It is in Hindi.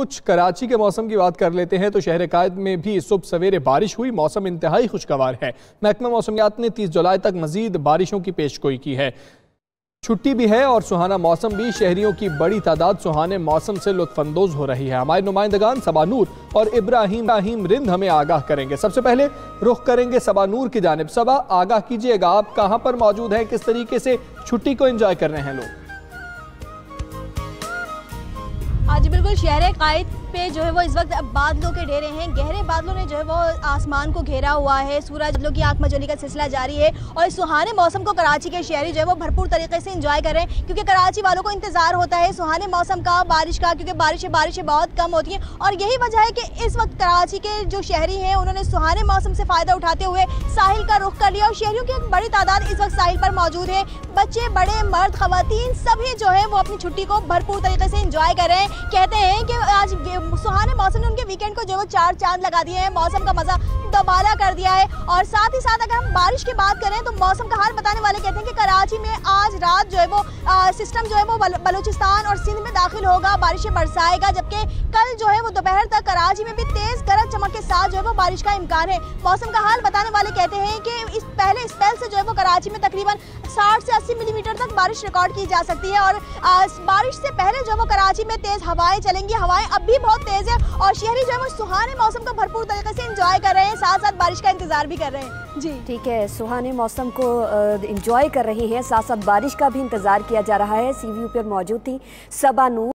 कुछ कराची के मौसम की बात कर लेते हैं तो शहर कायद में भी सुबह सवेरे बारिश हुई, मौसम इंतहाई खुशगवार है। महकमा मौसमियात ने 30 जुलाई तक मजीद बारिशों की पेशगोई की है। छुट्टी भी है और सुहाना मौसम भी, शहरियों की बड़ी तादाद सुहाने मौसम से लुत्फानंदोज हो रही है। हमारे नुमाइंदगान सबानूर और इब्राहिम इब्राहिम रिंद हमें आगाह करेंगे। सबसे पहले रुख करेंगे सबानूर की जानब। सबा, आगाह कीजिएगा आप कहाँ पर मौजूद हैं, किस तरीके से छुट्टी को एंजॉय कर रहे हैं लोग? आज बिल्कुल शहर कायद पे जो है वो इस वक्त बादलों के ढेरे हैं। गहरे बादलों ने जो है वो आसमान को घेरा हुआ है। सूरज लोग की आँख मजोली का सिलसिला जारी है और इस सुहाने मौसम को कराची के शहरी जो है वो भरपूर तरीके से इंजॉय कर रहे हैं क्योंकि कराची वालों को इंतज़ार होता है सुहाने मौसम का, बारिश का, क्योंकि बारिश बारिशें बहुत कम होती हैं और यही वजह है कि इस वक्त कराची के जो शहरी हैं, उन्होंने सुहाने मौसम से फ़ायदा उठाते हुए साहिल का रुख कर लिया और शहरियों की एक बड़ी तादाद इस वक्त साहिल पर मौजूद है। बच्चे, बड़े, मर्द खातन सभी जो है वो अपनी छुट्टी को भरपूर तरीके से इंजॉय कर रहे हैं। कहते हैं कि आज सुहाने मौसम ने उनके वीकेंड को जो वो चार चाँद लगा दिए हैं मौसम का मज़ा दोबारा कर दिया है। और साथ ही साथ अगर हम बारिश की बात करें तो मौसम का हाल बताने वाले कहते हैं कि कराची में आज रात जो है वो आ, सिस्टम जो है वो बल, बलूचिस्तान और सिंध में दाखिल होगा बारिशें बरसाएगा जबकि कल जो है वो दोपहर तक कराची में भी तेज गरज चमक के साथ जो है वो बारिश का इम्कान है। मौसम का हाल बताने वाले कहते हैं कि इस पहले स्पेल से जो है वो कराची में तकरीबन साठ से अस्सी मिलीमीटर तक बारिश रिकॉर्ड की जा सकती है और बारिश से पहले जो वो कराची में तेज हवाएँ चलेंगी। हवाएँ अब भी बहुत तेज है और शहरी जो है वो सुहाने मौसम को भरपूर तरीके से इंजॉय कर रहे हैं। साथ साथ बारिश का इंतज़ार भी कर रहे हैं। जी। ठीक है, सुहाने मौसम को इंजॉय कर रही है। साथ साथ बारिश का भी इंतज़ार किया जा रहा है। सीवी पर मौजूद थी सबा